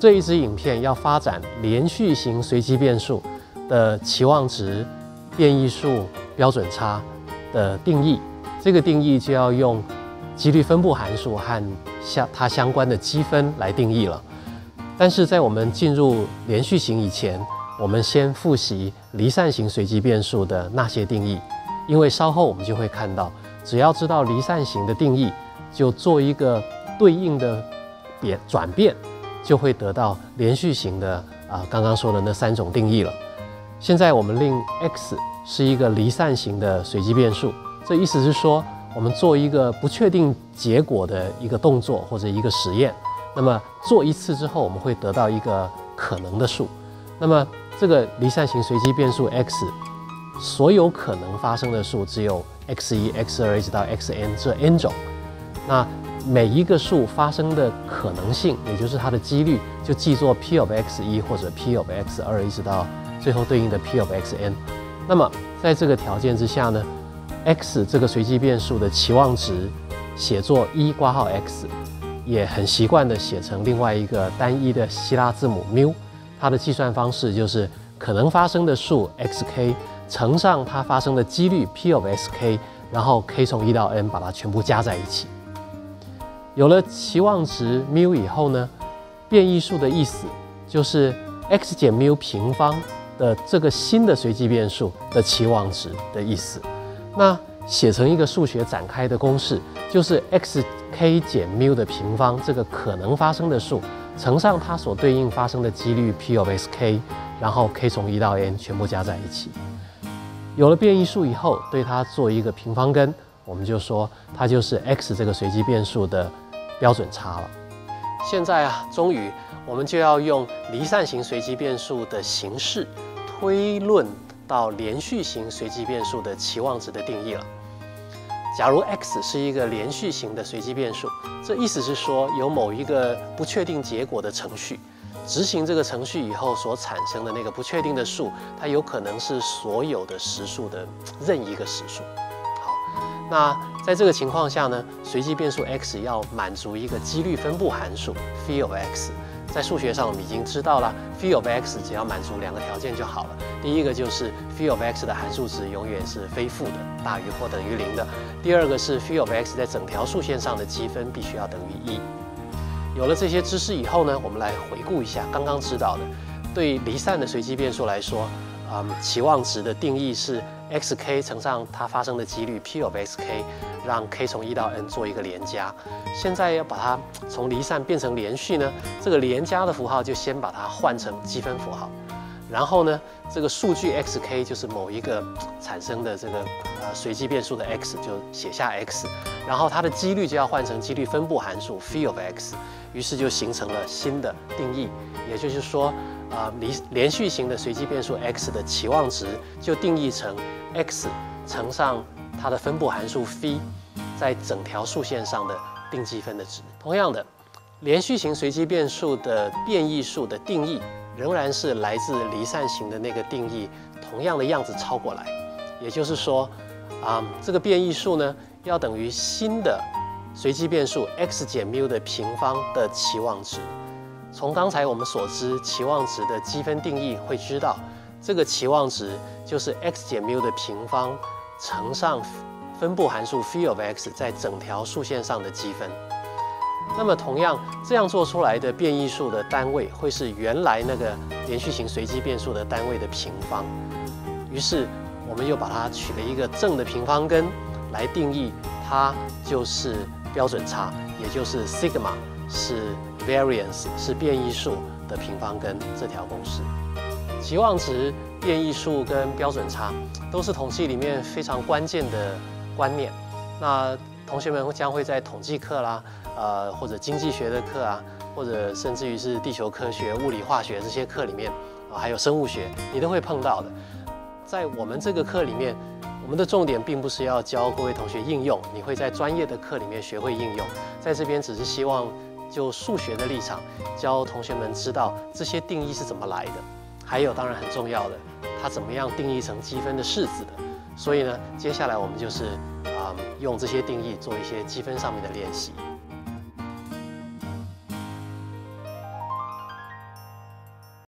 这一支影片要发展连续型随机变数的期望值、变异数、标准差的定义，这个定义就要用几率分布函数和相它相关的积分来定义了。但是在我们进入连续型以前，我们先复习离散型随机变数的那些定义，因为稍后我们就会看到，只要知道离散型的定义，就做一个对应的变转变，就会得到连续型的啊刚刚说的那三种定义了。现在我们令 x 是一个离散型的随机变数，这意思是说，我们做一个不确定结果的一个动作或者一个实验，那么做一次之后，我们会得到一个可能的数，那么。这个离散型随机变数 x，所有可能发生的数只有 x 一、x 二一直到 xn 这 n 种。那每一个数发生的可能性，也就是它的几率，就记作 p of x 一或者 p of x 二一直到最后对应的 p of xn。那么在这个条件之下呢，x 这个随机变数的期望值写作一挂号 x，也很习惯的写成另外一个单一的希腊字母 mu。它的计算方式就是可能发生的数 xk 乘上它发生的几率 p of sk，然后 k 从一到 n 把它全部加在一起。有了期望值 mu 以后呢，变异数的意思就是 x 减 mu 平方的这个新的随机变数的期望值的意思。那写成一个数学展开的公式，就是 xk 减 mu 的平方这个可能发生的数。乘上它所对应发生的几率 p of sk，然后 k 从一到 n 全部加在一起。有了变异数以后，对它做一个平方根，我们就说它就是 x 这个随机变数的标准差了。现在啊，终于我们就要用离散型随机变数的形式推论到连续型随机变数的期望值的定义了。假如 x 是一个连续型的随机变数，这意思是说，有某一个不确定结果的程序，执行这个程序以后所产生的那个不确定的数，它有可能是所有的实数的任一个实数。那在这个情况下呢，随机变数 x 要满足一个几率分布函数 phi of x。在数学上，我们已经知道了，phi of x 只要满足两个条件就好了。第一个就是 phi of x 的函数值永远是非负的，大于或等于零的。第二个是 phi of x 在整条数线上的积分必须要等于一。有了这些知识以后呢，我们来回顾一下刚刚知道的。对离散的随机变数来说，嗯，期望值的定义是 xk 乘上它发生的几率 p of xk。让 k 从一到 n 做一个连加，现在要把它从离散变成连续呢，这个连加的符号就先把它换成积分符号，然后呢，这个数据 xk 就是某一个产生的这个呃随机变数的 x 就写下 x，然后它的几率就要换成几率分布函数 P of x，于是就形成了新的定义，也就是说啊离连续型的随机变数 x 的期望值就定义成 x 乘上。它的分布函数 F 在整条数线上的定积分的值。同样的，连续型随机变数的变异数的定义仍然是来自离散型的那个定义，同样的样子抄过来。也就是说，啊，这个变异数呢要等于新的随机变数 x 减 mu 的平方的期望值。从刚才我们所知期望值的积分定义会知道，这个期望值就是 x 减 mu 的平方。乘上分布函数 phi of x 在整条数线上的积分，那么同样这样做出来的变异数的单位会是原来那个连续型随机变数的单位的平方。于是我们又把它取了一个正的平方根来定义，它就是标准差，也就是 sigma 是 variance 是变异数的平方根这条公式。期望值、变异数跟标准差都是统计里面非常关键的观念。那同学们将会在统计课啦，呃，或者经济学的课啊，或者甚至于是地球科学、物理、化学这些课里面啊，还有生物学，你都会碰到的。在我们这个课里面，我们的重点并不是要教各位同学应用，你会在专业的课里面学会应用。在这边只是希望就数学的立场，教同学们知道这些定义是怎么来的。还有，当然很重要的，它怎么样定义成积分的式子的？所以呢，接下来我们就是啊，用这些定义做一些积分上面的练习。